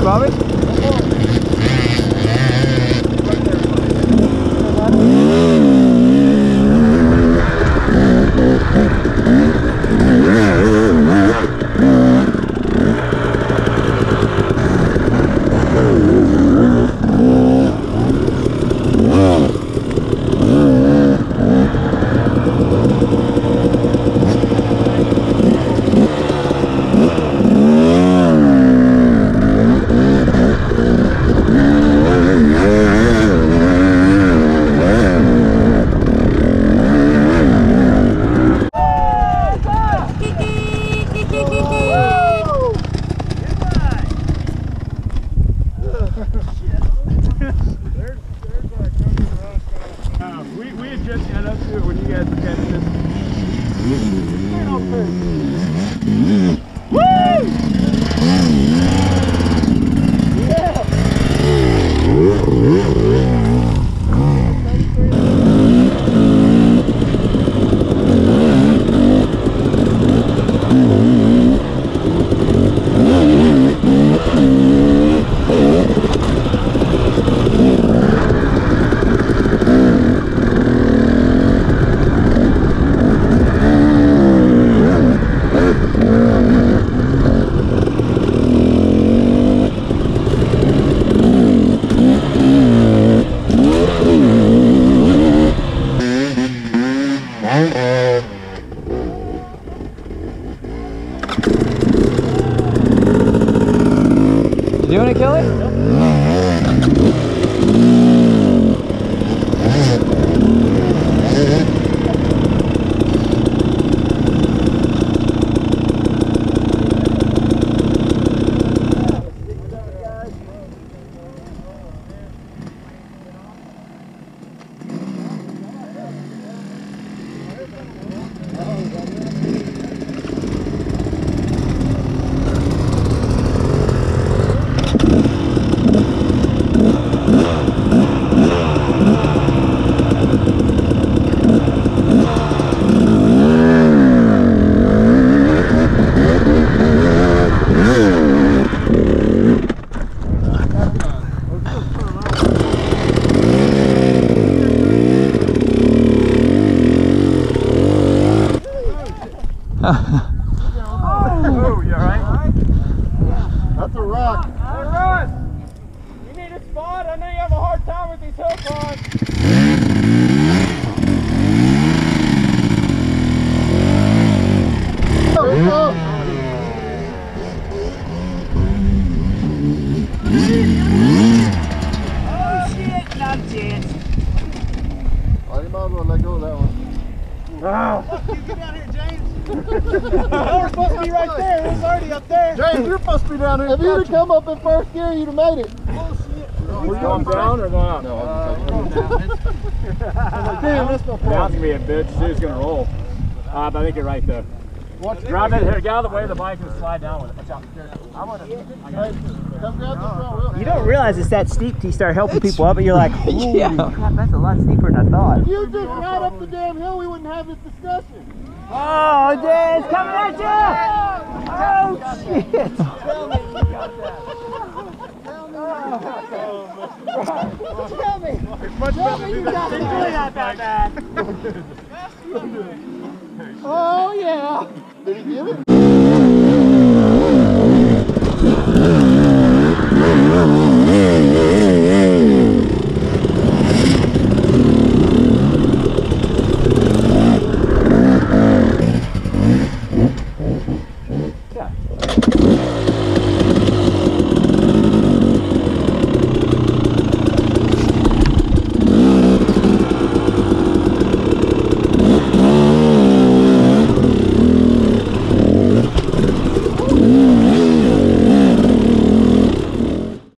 David? This. You doing it, Oh, you alright? That's a rock. Hey! You need a spot? I know you have a hard time with these on. Well, you We're supposed to be right there. It was already up there. James, you're supposed to be down here. If you'd have come up in first gear, you'd have made it. We're going down or going up? No, I'm Damn, that's my Down's gonna be a bitch. It's gonna roll. Uh, but I think you're right though. Watch Drive it here. Get out of the way. The bike can slide down with it. Watch out. I want Hey, come grab this oh, front wheel. You don't realize it's that steep till you start helping people up, and you're like, holy Yeah. crap, that's a lot steeper than I thought. If you just ride up the damn hill, we wouldn't have this discussion. Oh, Dan's coming at you! Oh, shit! It's much better to do that. It's really not that bad. Oh, yeah. Did he give it?